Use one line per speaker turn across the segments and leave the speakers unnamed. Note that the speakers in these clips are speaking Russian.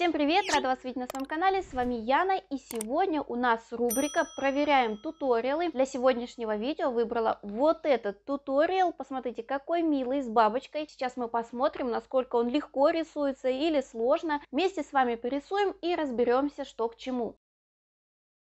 Всем привет, рада вас видеть на своем канале, с вами Яна и сегодня у нас рубрика «Проверяем туториалы». Для сегодняшнего видео выбрала вот этот туториал, посмотрите какой милый, с бабочкой. Сейчас мы посмотрим, насколько он легко рисуется или сложно. Вместе с вами порисуем и разберемся, что к чему.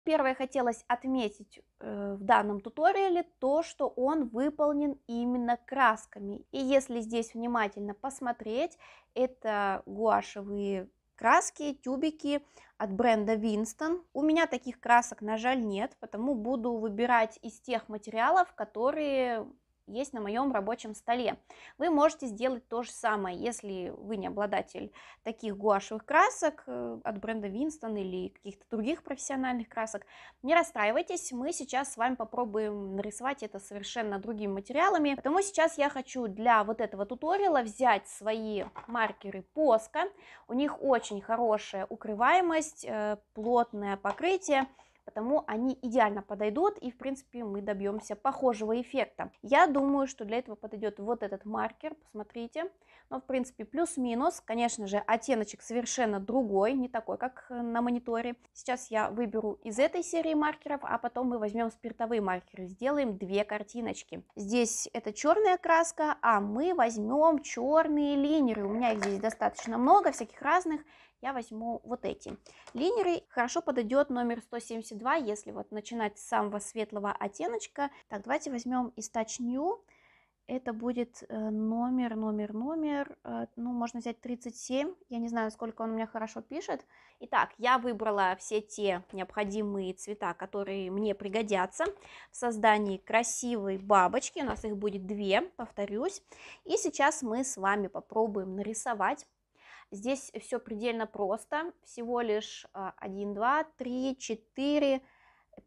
Первое хотелось отметить э, в данном туториале то, что он выполнен именно красками. И если здесь внимательно посмотреть, это гуашевые краски, тюбики от бренда Winston. У меня таких красок, на жаль, нет, потому буду выбирать из тех материалов, которые есть на моем рабочем столе. Вы можете сделать то же самое, если вы не обладатель таких гуашевых красок э, от бренда Winston или каких-то других профессиональных красок. Не расстраивайтесь, мы сейчас с вами попробуем нарисовать это совершенно другими материалами. Потому сейчас я хочу для вот этого туториала взять свои маркеры Posca. У них очень хорошая укрываемость, э, плотное покрытие потому они идеально подойдут и в принципе мы добьемся похожего эффекта. Я думаю, что для этого подойдет вот этот маркер, посмотрите, но в принципе плюс-минус, конечно же оттеночек совершенно другой, не такой как на мониторе. Сейчас я выберу из этой серии маркеров, а потом мы возьмем спиртовые маркеры, сделаем две картиночки. Здесь это черная краска, а мы возьмем черные линеры, у меня их здесь достаточно много, всяких разных, я возьму вот эти. Линеры хорошо подойдет номер 172, если вот начинать с самого светлого оттеночка. Так, давайте возьмем из Touch. Это будет э, номер, номер, номер, э, ну, можно взять 37, я не знаю, сколько он у меня хорошо пишет. Итак, я выбрала все те необходимые цвета, которые мне пригодятся в создании красивой бабочки. У нас их будет две, повторюсь. И сейчас мы с вами попробуем нарисовать Здесь все предельно просто, всего лишь 1, 2, 3, 4,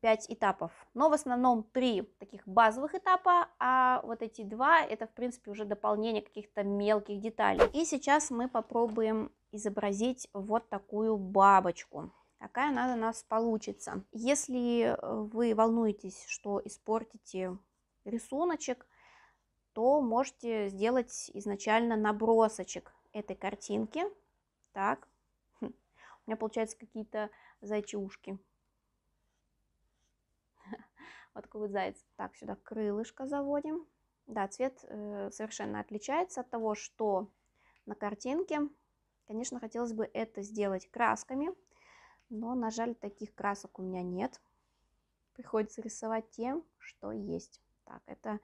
5 этапов. Но в основном 3 таких базовых этапа, а вот эти два это в принципе уже дополнение каких-то мелких деталей. И сейчас мы попробуем изобразить вот такую бабочку. Какая она у нас получится. Если вы волнуетесь, что испортите рисуночек, то можете сделать изначально набросочек этой картинки. Так, хм. у меня получаются какие-то зайчи ушки. Вот такой вот заяц. Так, сюда крылышко заводим. Да, цвет э, совершенно отличается от того, что на картинке. Конечно, хотелось бы это сделать красками, но, на жаль, таких красок у меня нет. Приходится рисовать тем, что есть. Так, это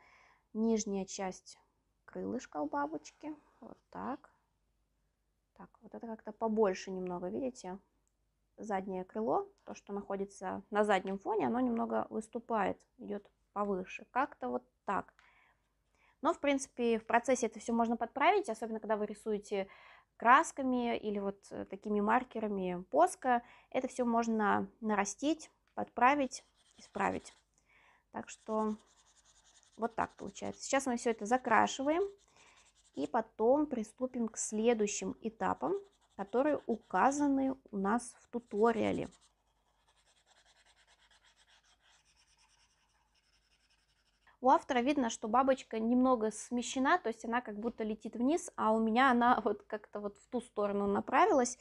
нижняя часть крылышка у бабочки. Вот так. Так, вот это как-то побольше немного, видите? Заднее крыло, то, что находится на заднем фоне, оно немного выступает, идет повыше. Как-то вот так. Но, в принципе, в процессе это все можно подправить, особенно когда вы рисуете красками или вот э, такими маркерами поска. Это все можно нарастить, подправить, исправить. Так что вот так получается. Сейчас мы все это закрашиваем. И потом приступим к следующим этапам, которые указаны у нас в туториале. У автора видно, что бабочка немного смещена, то есть она как будто летит вниз, а у меня она вот как-то вот в ту сторону направилась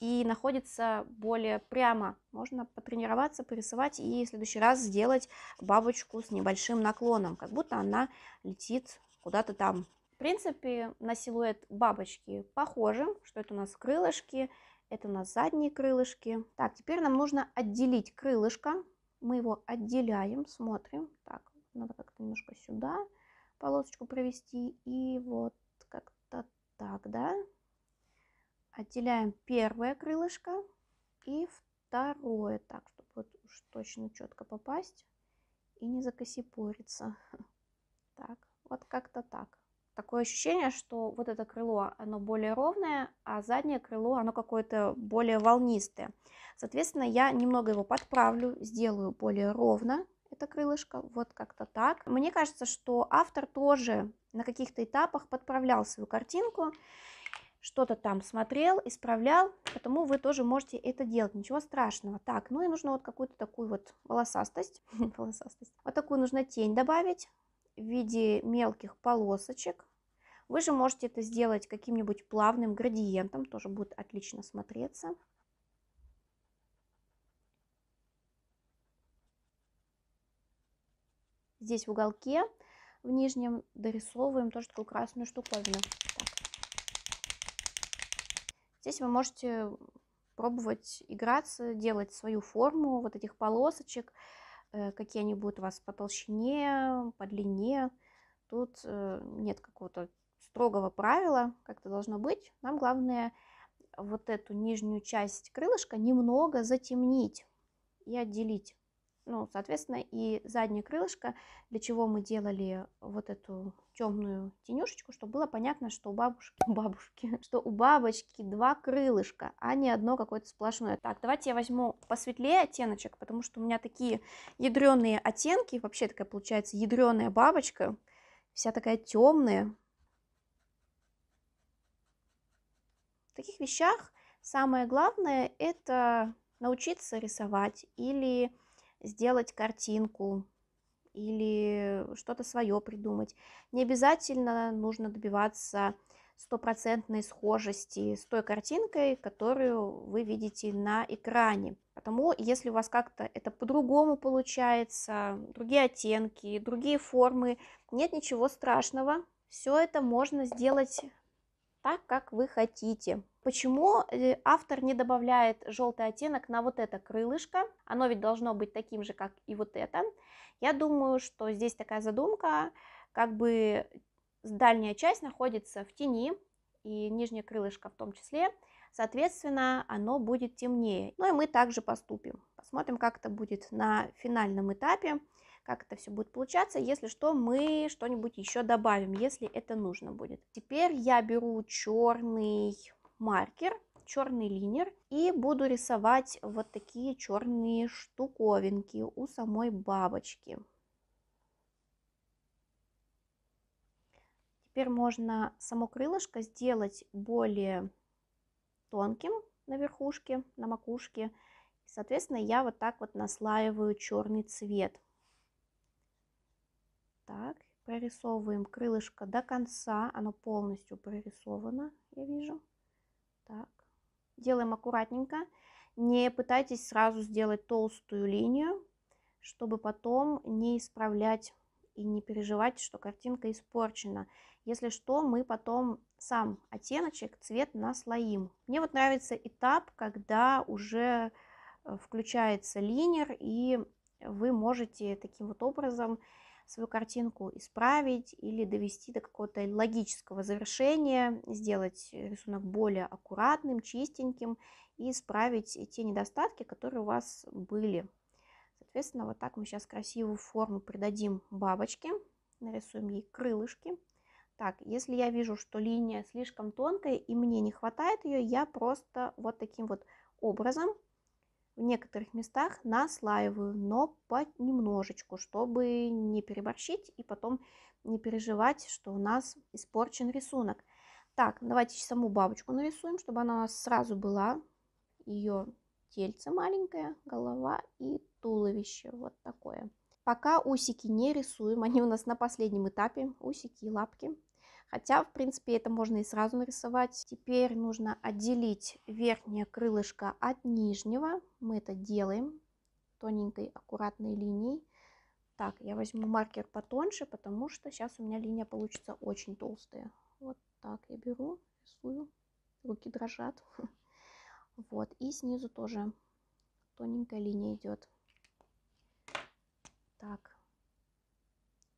и находится более прямо. Можно потренироваться, порисовать и в следующий раз сделать бабочку с небольшим наклоном, как будто она летит куда-то там принципе, на силуэт бабочки похожи, что это у нас крылышки, это у нас задние крылышки. Так, теперь нам нужно отделить крылышко. Мы его отделяем, смотрим. Так, надо как-то немножко сюда полосочку провести. И вот как-то так, да. Отделяем первое крылышко и второе. Так, чтобы вот уж точно четко попасть и не закосипориться. Так, вот как-то так такое ощущение, что вот это крыло, оно более ровное, а заднее крыло, оно какое-то более волнистое. Соответственно, я немного его подправлю, сделаю более ровно это крылышко, вот как-то так. Мне кажется, что автор тоже на каких-то этапах подправлял свою картинку, что-то там смотрел, исправлял, потому вы тоже можете это делать, ничего страшного. Так, ну и нужно вот какую-то такую вот волосастость, волосастость. Вот такую нужно тень добавить, в виде мелких полосочек. Вы же можете это сделать каким-нибудь плавным градиентом, тоже будет отлично смотреться. Здесь в уголке, в нижнем, дорисовываем тоже такую красную штуковину. Так. Здесь вы можете пробовать играться, делать свою форму вот этих полосочек, какие они будут у вас по толщине, по длине. Тут э, нет какого-то строгого правила, как это должно быть. Нам главное вот эту нижнюю часть крылышка немного затемнить и отделить ну, соответственно, и заднее крылышко, для чего мы делали вот эту темную тенюшечку, чтобы было понятно, что у бабушки, у бабушки, что у бабочки два крылышка, а не одно какое-то сплошное. Так, давайте я возьму посветлее оттеночек, потому что у меня такие ядреные оттенки, вообще такая получается ядреная бабочка, вся такая темная. В таких вещах самое главное это научиться рисовать или сделать картинку или что-то свое придумать. Не обязательно нужно добиваться стопроцентной схожести с той картинкой, которую вы видите на экране. Потому если у вас как-то это по-другому получается, другие оттенки, другие формы, нет ничего страшного. Все это можно сделать так, как вы хотите. Почему э, автор не добавляет желтый оттенок на вот это крылышко? Оно ведь должно быть таким же, как и вот это. Я думаю, что здесь такая задумка, как бы дальняя часть находится в тени, и нижнее крылышко в том числе, соответственно, оно будет темнее. Ну и мы также поступим. Посмотрим, как это будет на финальном этапе как это все будет получаться. Если что, мы что-нибудь еще добавим, если это нужно будет. Теперь я беру черный маркер, черный линер и буду рисовать вот такие черные штуковинки у самой бабочки. Теперь можно само крылышко сделать более тонким на верхушке, на макушке. Соответственно, я вот так вот наслаиваю черный цвет. Так, прорисовываем крылышко до конца. Оно полностью прорисовано, я вижу. Так, делаем аккуратненько. Не пытайтесь сразу сделать толстую линию, чтобы потом не исправлять и не переживать, что картинка испорчена. Если что, мы потом сам оттеночек, цвет наслоим. Мне вот нравится этап, когда уже э, включается линер, и вы можете таким вот образом свою картинку исправить или довести до какого-то логического завершения, сделать рисунок более аккуратным, чистеньким и исправить те недостатки, которые у вас были. Соответственно, вот так мы сейчас красивую форму придадим бабочке, нарисуем ей крылышки. Так, если я вижу, что линия слишком тонкая и мне не хватает ее, я просто вот таким вот образом в некоторых местах наслаиваю, но понемножечку, чтобы не переборщить и потом не переживать, что у нас испорчен рисунок. Так, давайте саму бабочку нарисуем, чтобы она у нас сразу была. Ее тельце маленькое, голова и туловище. Вот такое. Пока усики не рисуем, они у нас на последнем этапе, усики и лапки. Хотя, в принципе, это можно и сразу нарисовать. Теперь нужно отделить верхнее крылышко от нижнего. Мы это делаем тоненькой аккуратной линией. Так, я возьму маркер потоньше, потому что сейчас у меня линия получится очень толстая. Вот так я беру, рисую. Руки дрожат. Вот, и снизу тоже тоненькая линия идет. Так,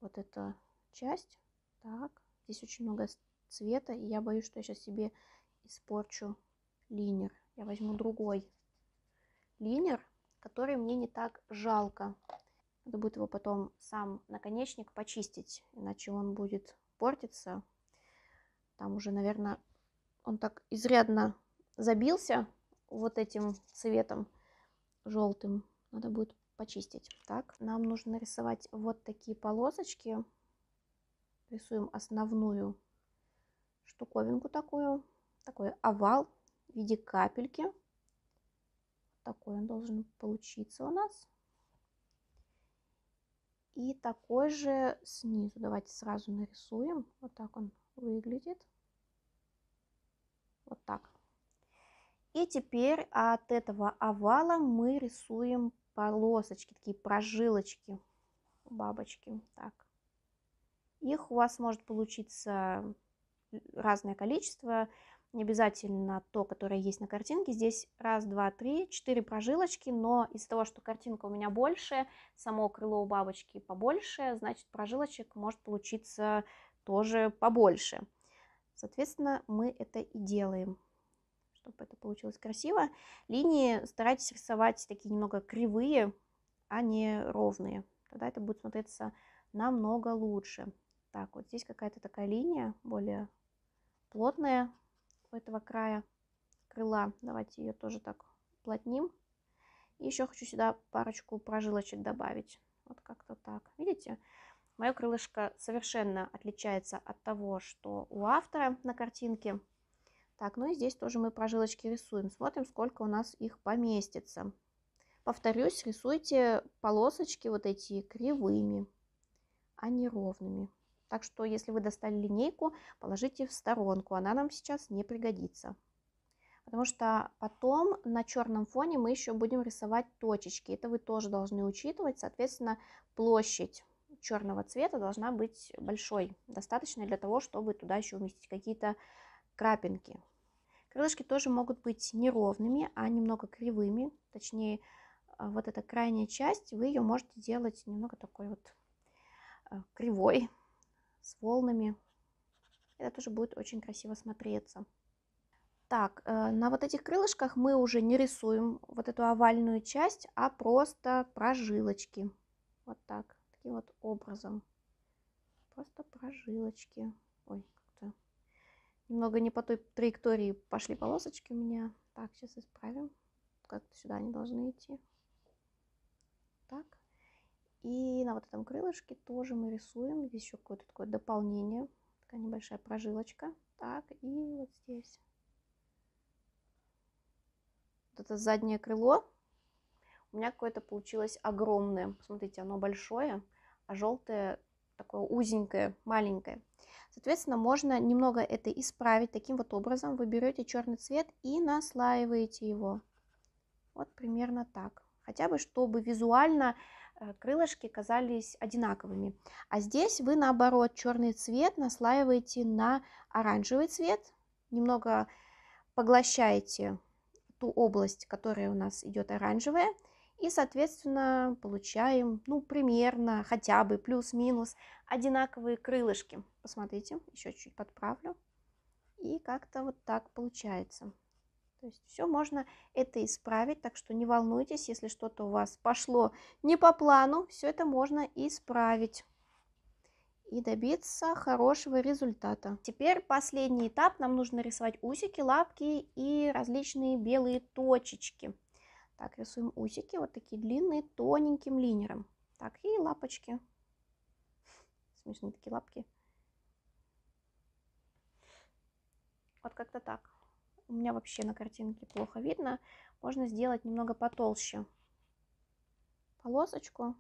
вот эта часть. Так, Здесь очень много цвета, и я боюсь, что я сейчас себе испорчу линер. Я возьму другой линер, который мне не так жалко. Надо будет его потом сам наконечник почистить, иначе он будет портиться. Там уже, наверное, он так изрядно забился вот этим цветом желтым. Надо будет почистить. Так, нам нужно нарисовать вот такие полосочки рисуем основную штуковинку такую, такой овал в виде капельки. Такой он должен получиться у нас. И такой же снизу. Давайте сразу нарисуем. Вот так он выглядит. Вот так. И теперь от этого овала мы рисуем полосочки, такие прожилочки бабочки. Так. Их у вас может получиться разное количество, не обязательно то, которое есть на картинке. Здесь раз, два, три, четыре прожилочки, но из-за того, что картинка у меня больше, само крыло у бабочки побольше, значит прожилочек может получиться тоже побольше. Соответственно, мы это и делаем, чтобы это получилось красиво. Линии старайтесь рисовать такие немного кривые, а не ровные. Тогда это будет смотреться намного лучше. Так, вот здесь какая-то такая линия более плотная у этого края крыла. Давайте ее тоже так плотним. И еще хочу сюда парочку прожилочек добавить. Вот как-то так. Видите? Мое крылышко совершенно отличается от того, что у автора на картинке. Так, ну и здесь тоже мы прожилочки рисуем. Смотрим, сколько у нас их поместится. Повторюсь, рисуйте полосочки вот эти кривыми, а не ровными. Так что, если вы достали линейку, положите в сторонку, она нам сейчас не пригодится. Потому что потом на черном фоне мы еще будем рисовать точечки. Это вы тоже должны учитывать. Соответственно, площадь черного цвета должна быть большой, достаточной для того, чтобы туда еще уместить какие-то крапинки. Крылышки тоже могут быть неровными, а немного кривыми. Точнее, а, вот эта крайняя часть, вы ее можете делать немного такой вот а, кривой, с волнами. Это тоже будет очень красиво смотреться. Так, э, на вот этих крылышках мы уже не рисуем вот эту овальную часть, а просто прожилочки. Вот так таким вот образом. Просто прожилочки. Ой, как-то немного не по той траектории пошли полосочки у меня. Так, сейчас исправим. Как-то сюда они должны идти. Так. И на вот этом крылышке тоже мы рисуем. Здесь еще какое-то такое дополнение. Такая небольшая прожилочка. Так, и вот здесь. Вот это заднее крыло у меня какое-то получилось огромное. Посмотрите, оно большое а желтое такое узенькое, маленькое. Соответственно, можно немного это исправить таким вот образом. Вы берете черный цвет и наслаиваете его. Вот примерно так. Хотя бы, чтобы визуально крылышки казались одинаковыми. А здесь вы, наоборот, черный цвет наслаиваете на оранжевый цвет. Немного поглощаете ту область, которая у нас идет оранжевая. И, соответственно, получаем, ну, примерно, хотя бы плюс-минус одинаковые крылышки. Посмотрите, еще чуть подправлю. И как-то вот так получается. То есть все можно это исправить, так что не волнуйтесь, если что-то у вас пошло не по плану, все это можно исправить и добиться хорошего результата. Теперь последний этап, нам нужно рисовать усики, лапки и различные белые точечки. Так, рисуем усики, вот такие длинные, тоненьким линером. Так, и лапочки. Смешные такие лапки. Вот как-то так. У меня вообще на картинке плохо видно. Можно сделать немного потолще полосочку.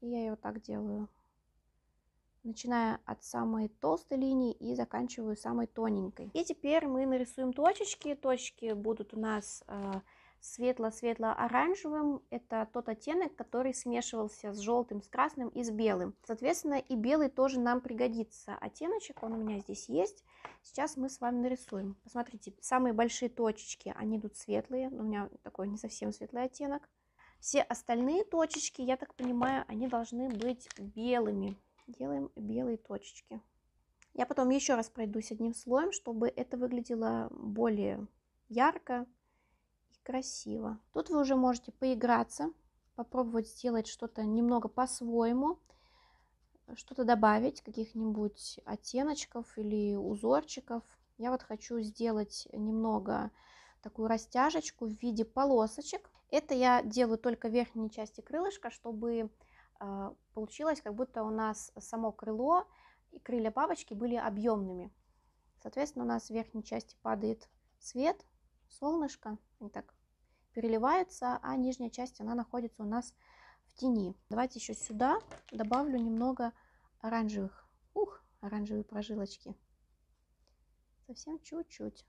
И я ее вот так делаю. Начиная от самой толстой линии и заканчиваю самой тоненькой. И теперь мы нарисуем точечки. Точки будут у нас э, светло-светло-оранжевым. Это тот оттенок, который смешивался с желтым, с красным и с белым. Соответственно, и белый тоже нам пригодится. Оттеночек, он у меня здесь есть. Сейчас мы с вами нарисуем. Посмотрите, самые большие точечки, они идут светлые. У меня такой не совсем светлый оттенок. Все остальные точечки, я так понимаю, они должны быть белыми. Делаем белые точечки. Я потом еще раз пройдусь одним слоем, чтобы это выглядело более ярко, красиво. Тут вы уже можете поиграться, попробовать сделать что-то немного по-своему, что-то добавить, каких-нибудь оттеночков или узорчиков. Я вот хочу сделать немного такую растяжечку в виде полосочек. Это я делаю только в верхней части крылышка, чтобы э, получилось, как будто у нас само крыло и крылья бабочки были объемными. Соответственно, у нас в верхней части падает свет, солнышко, они так переливаются, а нижняя часть, она находится у нас в тени. Давайте еще сюда добавлю немного оранжевых, ух, оранжевые прожилочки. Совсем чуть-чуть.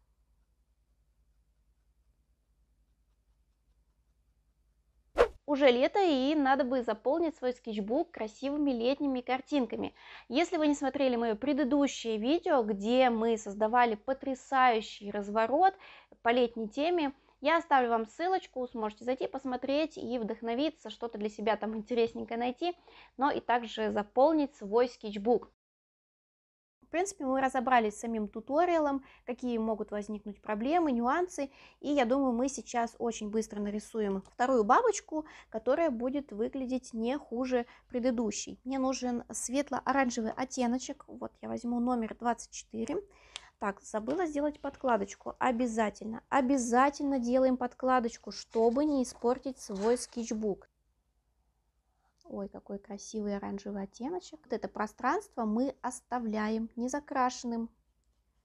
Уже лето, и надо бы заполнить свой скетчбук красивыми летними картинками. Если вы не смотрели мое предыдущее видео, где мы создавали потрясающий разворот по летней теме, я оставлю вам ссылочку, сможете зайти посмотреть и вдохновиться, что-то для себя там интересненькое найти, но и также заполнить свой скетчбук. В принципе, мы разобрались с самим туториалом, какие могут возникнуть проблемы, нюансы, и я думаю, мы сейчас очень быстро нарисуем вторую бабочку, которая будет выглядеть не хуже предыдущей. Мне нужен светло-оранжевый оттеночек, вот я возьму номер 24, так, забыла сделать подкладочку. Обязательно, обязательно делаем подкладочку, чтобы не испортить свой скетчбук. Ой, какой красивый оранжевый оттеночек. Вот это пространство мы оставляем незакрашенным.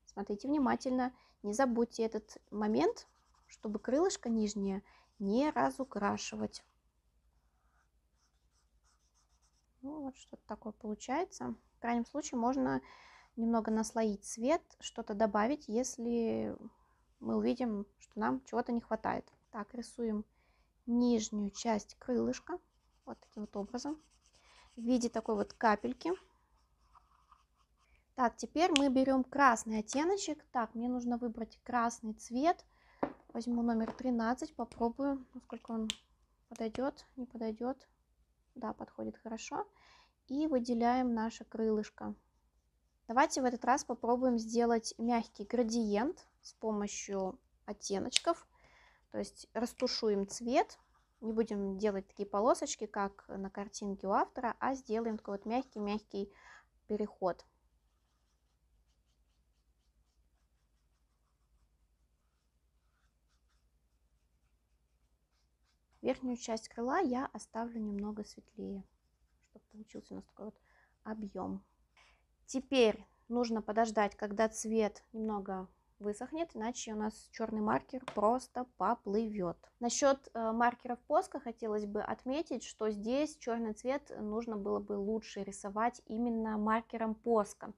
Смотрите внимательно. Не забудьте этот момент, чтобы крылышко нижнее не разукрашивать. Ну, вот что-то такое получается. В крайнем случае можно немного наслоить цвет, что-то добавить, если мы увидим, что нам чего-то не хватает. Так, рисуем нижнюю часть крылышка вот таким вот образом в виде такой вот капельки. Так, теперь мы берем красный оттеночек. Так, мне нужно выбрать красный цвет. Возьму номер 13, попробую, насколько он подойдет, не подойдет. Да, подходит хорошо. И выделяем наше крылышко. Давайте в этот раз попробуем сделать мягкий градиент с помощью оттеночков. То есть растушуем цвет не будем делать такие полосочки, как на картинке у автора, а сделаем такой вот мягкий-мягкий переход. Верхнюю часть крыла я оставлю немного светлее, чтобы получился у нас такой вот объем. Теперь нужно подождать, когда цвет немного высохнет, иначе у нас черный маркер просто поплывет. Насчет э, маркеров поска хотелось бы отметить, что здесь черный цвет нужно было бы лучше рисовать именно маркером поска.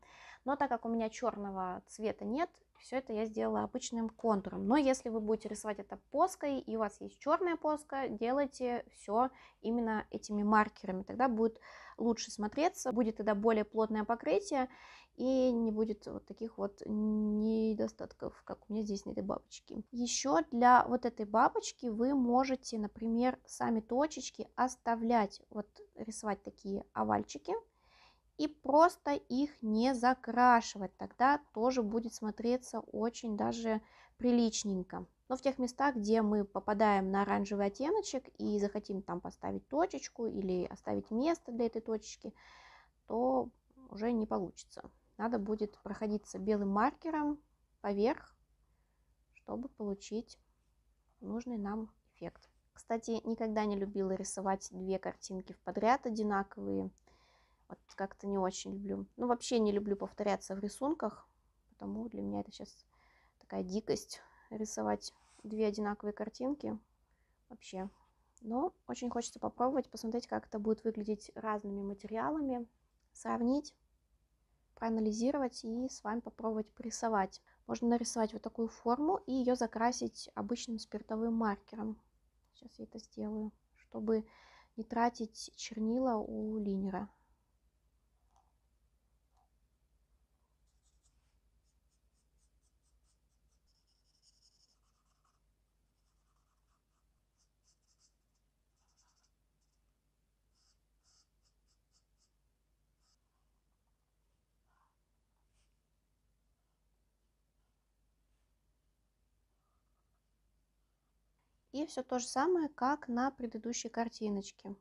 Но так как у меня черного цвета нет, все это я сделала обычным контуром. Но если вы будете рисовать это поской и у вас есть черная поска, делайте все именно этими маркерами. Тогда будет лучше смотреться, будет тогда более плотное покрытие и не будет вот таких вот недостатков, как у меня здесь на этой бабочке. Еще для вот этой бабочки вы можете, например, сами точечки оставлять, вот рисовать такие овальчики, и просто их не закрашивать. Тогда тоже будет смотреться очень даже приличненько. Но в тех местах, где мы попадаем на оранжевый оттеночек и захотим там поставить точечку или оставить место для этой точечки, то уже не получится. Надо будет проходиться белым маркером поверх, чтобы получить нужный нам эффект. Кстати, никогда не любила рисовать две картинки в подряд одинаковые. Вот как-то не очень люблю. Ну, вообще не люблю повторяться в рисунках, потому для меня это сейчас такая дикость рисовать две одинаковые картинки. Вообще. Но очень хочется попробовать, посмотреть, как это будет выглядеть разными материалами, сравнить, проанализировать и с вами попробовать порисовать. Можно нарисовать вот такую форму и ее закрасить обычным спиртовым маркером. Сейчас я это сделаю, чтобы не тратить чернила у линера. И все то же самое, как на предыдущей картиночке.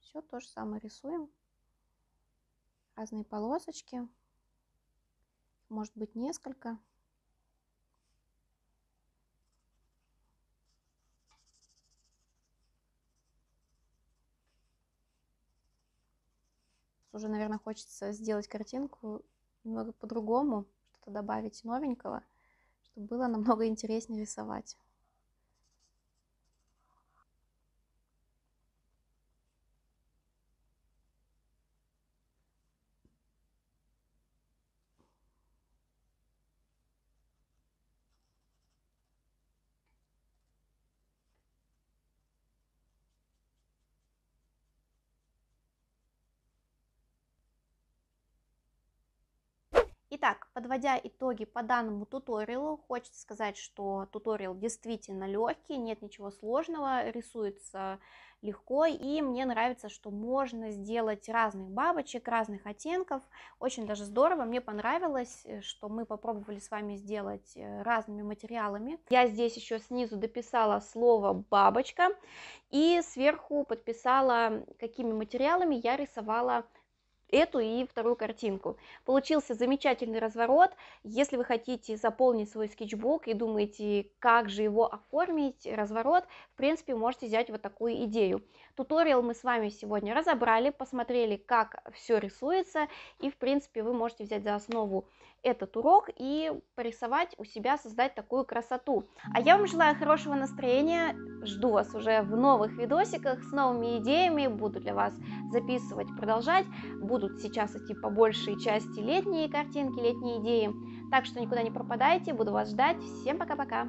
Все то же самое рисуем. Разные полосочки. Может быть несколько. Уже, наверное, хочется сделать картинку немного по-другому, что-то добавить новенького, чтобы было намного интереснее рисовать. Итак, подводя итоги по данному туториалу, хочется сказать, что туториал действительно легкий, нет ничего сложного, рисуется легко, и мне нравится, что можно сделать разных бабочек, разных оттенков, очень даже здорово, мне понравилось, э, что мы попробовали с вами сделать э, разными материалами. Я здесь еще снизу дописала слово бабочка, и сверху подписала, какими материалами я рисовала эту и вторую картинку. Получился замечательный разворот. Если вы хотите заполнить свой скетчбук и думаете, как же его оформить, разворот, в принципе, можете взять вот такую идею. Туториал мы с вами сегодня разобрали, посмотрели, как все рисуется, и, в принципе, вы можете взять за основу этот урок и порисовать у себя, создать такую красоту. А я вам желаю хорошего настроения, жду вас уже в новых видосиках с новыми идеями, буду для вас записывать, продолжать. Будут сейчас идти по большей части летние картинки, летние идеи. Так что никуда не пропадайте, буду вас ждать. Всем пока-пока!